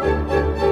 Música